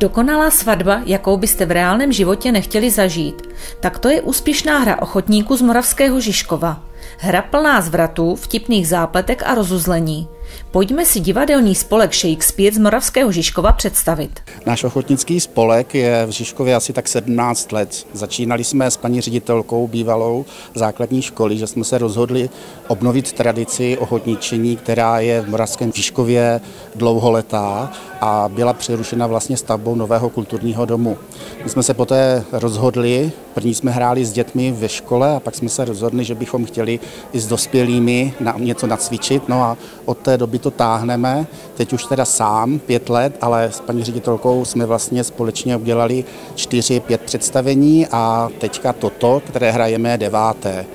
Dokonalá svatba, jakou byste v reálném životě nechtěli zažít. Tak to je úspěšná hra ochotníků z Moravského Žižkova. Hra plná zvratů, vtipných zápletek a rozuzlení. Pojďme si divadelní spolek Shakespeare z Moravského Žižkova představit. Náš ochotnický spolek je v Žižkově asi tak 17 let. Začínali jsme s paní ředitelkou bývalou základní školy, že jsme se rozhodli obnovit tradici ochotničení, která je v Moravském Žižkově dlouholetá a byla přerušena vlastně stavbou nového kulturního domu. My jsme se poté rozhodli, první jsme hráli s dětmi ve škole a pak jsme se rozhodli, že bychom chtěli i s dospělými na něco nacvičit. No a od té doby to táhneme, teď už teda sám pět let, ale s paní ředitelkou jsme vlastně společně udělali čtyři, pět představení a teďka toto, které hrajeme deváté.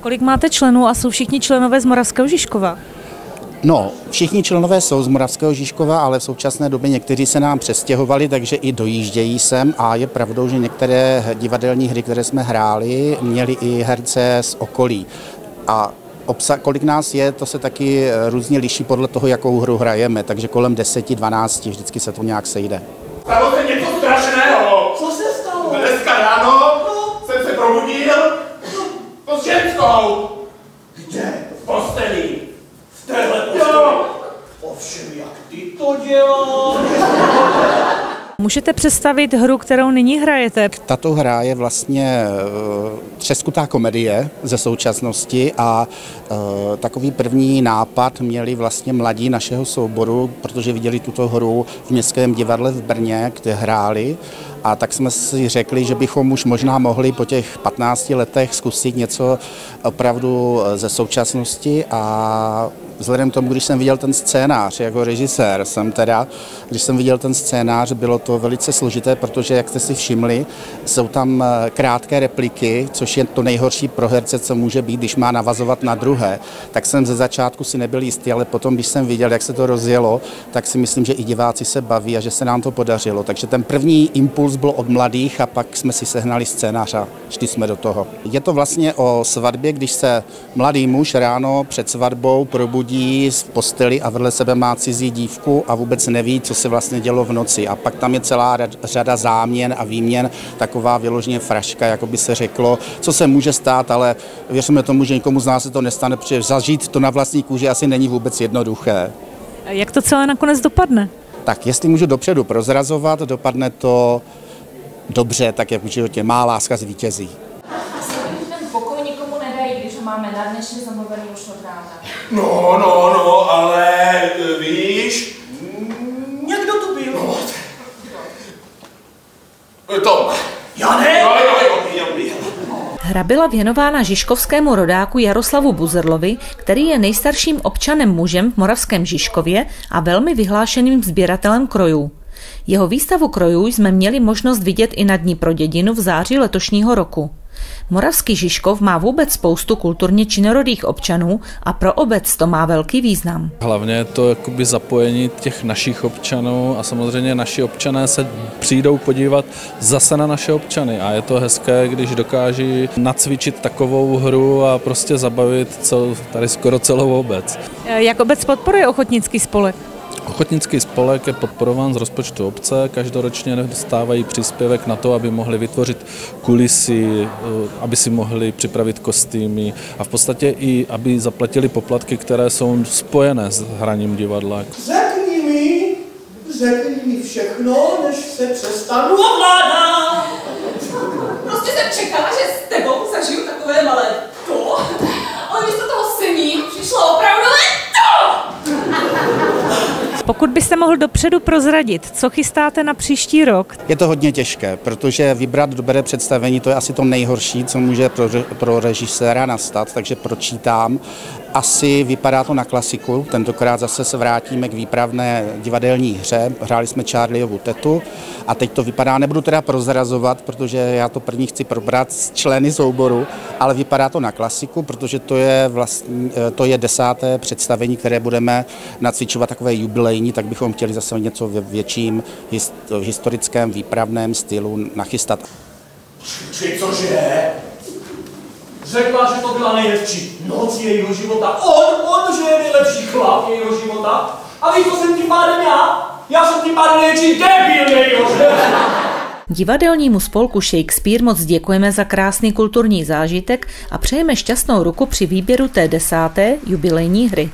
Kolik máte členů a jsou všichni členové z Moravského Žižkova? No, všichni členové jsou z Moravského Žižkova, ale v současné době někteří se nám přestěhovali, takže i dojíždějí sem a je pravdou, že některé divadelní hry, které jsme hráli, měly i herce z okolí. A obsa, kolik nás je, to se taky eh, různě liší podle toho, jakou hru hrajeme, takže kolem 10-12 vždycky se to nějak sejde. Stalo se něco strašného. Co se stalo? Dneska ráno no. jsem se probudil no, s ženskou. Kde? V posteli. V téhle posteli? Ovšem, jak ty to děláš? Můžete představit hru, kterou nyní hrajete? Tato hra je vlastně uh, třeskutá komedie ze současnosti a uh, takový první nápad měli vlastně mladí našeho souboru, protože viděli tuto hru v Městském divadle v Brně, kde hráli a tak jsme si řekli, že bychom už možná mohli po těch 15 letech zkusit něco opravdu ze současnosti a vzhledem k tomu, když jsem viděl ten scénář jako režisér, jsem teda, když jsem viděl ten scénář, bylo to velice složité, protože, jak jste si všimli, jsou tam eh, krátké repliky, což je to nejhorší pro herce, co může být, když má navazovat na druhé. Tak jsem ze začátku si nebyl jistý, ale potom, když jsem viděl, jak se to rozjelo, tak si myslím, že i diváci se baví a že se nám to podařilo. Takže ten první impuls byl od mladých a pak jsme si sehnali scénář a šli jsme do toho. Je to vlastně o svatbě, když se mladý muž ráno před svatbou probudí v posteli a vedle sebe má cizí dívku a vůbec neví, co se vlastně dělo v noci. A pak tam je celá řada záměn a výměn, taková vyloženě fraška, jako by se řeklo, co se může stát, ale věříme tomu, že nikomu z nás se to nestane, protože zažít to na vlastní kůži asi není vůbec jednoduché. Jak to celé nakonec dopadne? Tak jestli můžu dopředu prozrazovat, dopadne to dobře, tak jak v životě má láska zvítězí. Ten pokoj nikomu nedají, když ho máme na dnešní zamluvený už od rána. No, no, no, ale víš, Někdo tu byl? no, to, Já ne? no, jo, jo, jo, jo. Hra byla věnována žižkovskému rodáku Jaroslavu Buzerlovi, který je nejstarším občanem mužem v Moravském Žižkově a velmi vyhlášeným sběratelem krojů. Jeho výstavu krojů jsme měli možnost vidět i na Dní pro dědinu v září letošního roku. Moravský Žižkov má vůbec spoustu kulturně činorodých občanů a pro obec to má velký význam. Hlavně je to jakoby zapojení těch našich občanů a samozřejmě naši občané se přijdou podívat zase na naše občany a je to hezké, když dokáží nacvičit takovou hru a prostě zabavit cel, tady skoro celou obec. Jak obec podporuje ochotnický spolek? Ochotnický spolek je podporován z rozpočtu obce, každoročně dostávají příspěvek na to, aby mohli vytvořit kulisy, eh, aby si mohli připravit kostýmy a v podstatě i, aby zaplatili poplatky, které jsou spojené s hraním divadla. Řekni mi, řekni mi všechno, než se přestanu ovládat. Prostě jsem čekala, že s tebou zažiju takové malé to, ale místo toho semí přišlo opravdu to! Pokud byste mohl dopředu prozradit, co chystáte na příští rok? Je to hodně těžké, protože vybrat dobré představení, to je asi to nejhorší, co může pro, pro režiséra nastat, takže pročítám. Asi vypadá to na klasiku, tentokrát zase se vrátíme k výpravné divadelní hře, hráli jsme Charlieovu tetu a teď to vypadá, nebudu teda prozrazovat, protože já to první chci probrat s členy souboru, ale vypadá to na klasiku, protože to je, vlastně, to je desáté představení, které budeme nacvičovat takové jubilejní, tak bychom chtěli zase něco ve větším historickém výpravném stylu nachystat. Či cože? Řekla, že to byla nejlepší noc jejího života. On, on, že je nejlepší chlap jejího života. A víš, co jsem tím pádem já? Já jsem tím pádem největší debil jejího života. Divadelnímu spolku Shakespeare moc děkujeme za krásný kulturní zážitek a přejeme šťastnou ruku při výběru té desáté jubilejní hry.